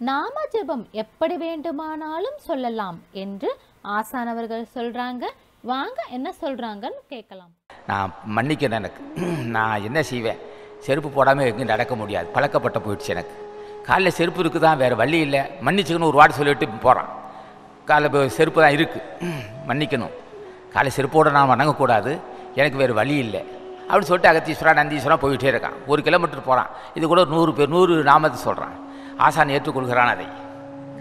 நாம ஜெபம் எப்படி வேண்டுமானாலும் சொல்லலாம் என்று ஆசானவர்கள் சொல்றாங்க. வாங்க என்ன சொல்றாங்கன்னு கேட்கலாம். நான் மன்னிக்கணும் எனக்கு. நான் என்ன செய்வேன்? செருப்பு போடாமல் எங்கேயும் நடக்க முடியாது. பழக்கப்பட்ட போயிடுச்சு எனக்கு. காலில் செருப்பு இருக்குது? தான் வேறு வழி இல்லை. மன்னிச்சுக்கணும் ஒரு வார்த்தை சொல்லிட்டு போகிறான் காலைல செருப்பு தான் இருக்குது மன்னிக்கணும். காலை செருப்போடு நான் வணங்கக்கூடாது. எனக்கு வேறு வழி இல்லை. அப்படின்னு சொல்லிட்டு அகத்தீஸ்வரா நந்தீஸ்வரா போயிட்டே இருக்கான். ஒரு கிலோமீட்டர் போகிறான் இது கூட ஒரு நூறு பேர் நூறு நாமத்தை சொல்கிறான் ஆசான் ஏற்றுக்கொள்கிறான் அதை.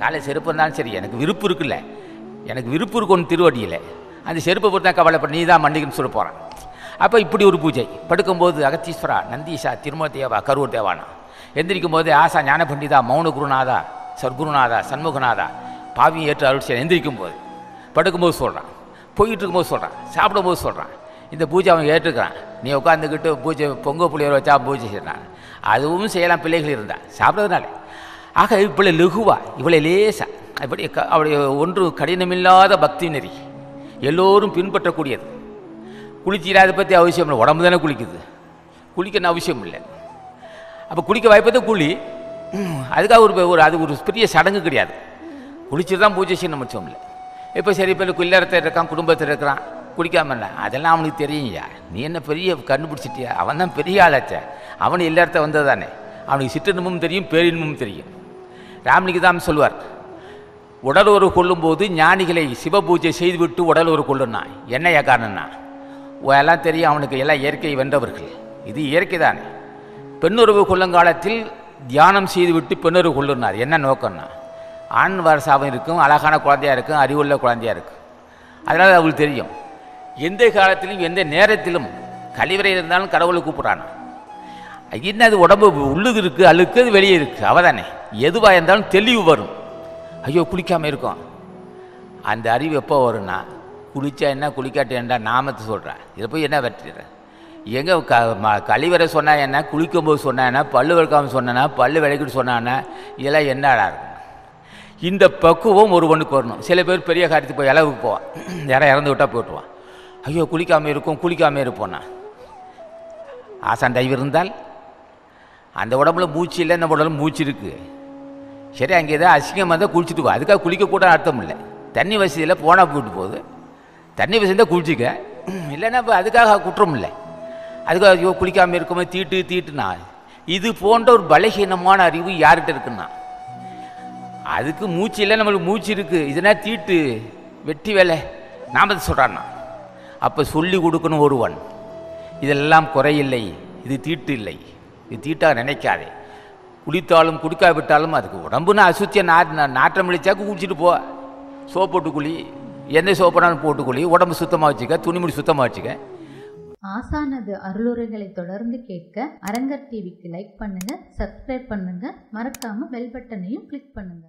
காலை செருப்பு இருந்தாலும் சரி எனக்கு விருப்பு இருக்குல்ல. எனக்கு விருப்பு இருக்கு ஒன்று திருவடியில். அந்த செருப்பை பொறுத்தா கவலைப்பட நீ தான் மன்னிக்கணும்னு சொல்ல போகிறான் அப்போ இப்படி ஒரு பூஜை. படுக்கும்போது அகத்தீஸ்வரா நந்தீஷா திருமல தேவா கரூர் தேவானா எந்திரிக்கும் போது ஆசா ஞான பண்டிதா மௌன குருநாதா சர்க்குருநாதா சண்முகநாதா பாவியும் ஏற்று அருள் செய்ய எந்திரிக்கும் போது படுக்கும்போது சொல்கிறான் போயிட்டு இருக்கும்போது சொல்கிறான் சாப்பிடும்போது சொல்கிறான் இந்த பூஜை அவன் ஏற்றுக்கிறான். நீ உட்காந்துக்கிட்டு பூஜை பொங்க புளியோர வச்சா பூஜை செய்கிறான் அதுவும் செய்யலாம் பிள்ளைகள் இருந்தான் சாப்பிட்றதுனால. ஆக இவ்வளோ லெகுவா இவ்வளோ லேசா. அப்படி க அவருடைய ஒன்று கடினமில்லாத பக்தி நெறி. எல்லோரும் பின்பற்றக்கூடியது. குளிச்சிடா அதை பற்றி அவசியம் இல்லை. உடம்பு தானே குளிக்குது. குளிக்கணும் அவசியம் இல்லை. அப்போ குளிக்க வாய்ப்பது குழி அதுக்காக ஒரு ஒரு அது ஒரு பெரிய சடங்கு கிடையாது. குளிச்சுட்டு தான் பூஜை செய்யணும் மிச்சம் இல்லை. இப்போ சரி இப்போ இல்லறத்தில் இருக்கான் குடும்பத்தில் இருக்கிறான் குடிக்காம இல்லை. அதெல்லாம் அவனுக்கு தெரியும்யா நீ என்ன பெரிய கண்டுபிடிச்சிட்டியா? அவன் தான் பெரிய ஆளாச்சே. அவன் இல்லறத்தை வந்தது தானே. அவனுக்கு சிற்றின்பமும் தெரியும் பேரின்பமும் தெரியும். ராமலிங்க தான் சொல்லுவார் உடல் கொள்ளும்போது ஞானிகளை சிவபூஜை செய்துவிட்டு உடல் ஒரு கொள்ளுனா என்னையா காரணம்னா? ஓ, எல்லாம் தெரியும் அவனுக்கு எல்லாம் இயற்கை வென்றவர்கள். இது இயற்கை தானே. பெண்ணுறவு கொள்ளுங்காலத்தில் தியானம் செய்துவிட்டு பெண்ணுறவு கொள்ளுனார் என்ன நோக்கம்னா ஆண் வரசாவும் இருக்கும் அழகான குழந்தையா இருக்கும் அறிவுள்ள குழந்தையா இருக்கும். அதனால் அவளுக்கு தெரியும் எந்த காலத்திலும் எந்த நேரத்திலும் கழிவறை இருந்தாலும் கடவுளை கூப்பிட்றான் என்ன அது உடம்பு உள்ளுக்கு இருக்குது அழுக்கு அது வெளியே இருக்குது அவதானே. எதுவாக இருந்தாலும் தெளிவு வரும். ஐயோ குளிக்காமல் இருக்கும். அந்த அறிவு எப்போ வரும்னா குளித்தா என்ன குளிக்காட்டேன்டா நாமத்தை சொல்கிறேன் இதை போய் என்ன வெற்றிடுறேன் எங்கே க ம கழிவறை சொன்னால் என்ன குளிக்கும்போது சொன்னால் என்ன பல்லு விளக்காமல் சொன்னா பல்லு விளக்கிட்டு சொன்னான்னா இதெல்லாம் என்னடா இருக்கும்? இந்த பக்குவம் ஒருவனுக்கு வரணும். சில பேர் பெரிய காரியத்துக்கு போய் இளவுக்கு போவான். யாரும் இறந்து விட்டால் போட்டுவான் ஐயோ குளிக்காமல் இருக்கும் குளிக்காமல் இருப்போண்ணா ஆசான் தயவு இருந்தால் அந்த உடம்புல மூச்சு இல்லை நம்ம உடம்புல மூச்சு இருக்குது சரி அங்கே ஏதாவது அசிங்கமாக இருந்தால் குளிச்சுட்டு போ அதுக்காக குளிக்கக்கூட அர்த்தம் இல்லை. தண்ணி வசதியில் போனால் போயிட்டு போகுது. தண்ணி வசதி தான் குளிச்சிக்க. இல்லைன்னா இப்போ அதுக்காக குற்றம் இல்லை. அதுக்காக ஐயோ குளிக்காமல் இருக்குமே தீட்டு தீட்டுனா. இது போன்ற ஒரு பலகீனமான அறிவு யார்கிட்ட இருக்குன்னா? அதுக்கு மூச்சு இல்லை நம்மளுக்கு மூச்சு இருக்குது இதுனா தீட்டு வெட்டி வேலை? நாம் அதை சொல்கிறான்னா அப்போ சொல்லி கொடுக்கணும் ஒருவன். இதெல்லாம் குறையில்லை. இது தீட்டு இல்லை. இது தீட்டாக நினைக்காதே. குளித்தாலும் குடிக்காவிட்டாலும் அதுக்கு உடம்புன்னு அசுத்திய நா நா- நாற்றம் அடிச்சாக்கு குளிச்சுட்டு போ. சோப் போட்டு குழி எந்த சோப்பனாலும் போட்டு குழி உடம்பு சுத்தமாக வச்சுக்க துணிமுடி சுத்தமாக வச்சுக்க. ஆசானது அருளுரைகளை தொடர்ந்து கேட்க அரங்கர் டிவிக்கு லைக் பண்ணுங்க சப்ஸ்கிரைப் பண்ணுங்க. மறக்காம பெல் பட்டனையும் கிளிக் பண்ணுங்க.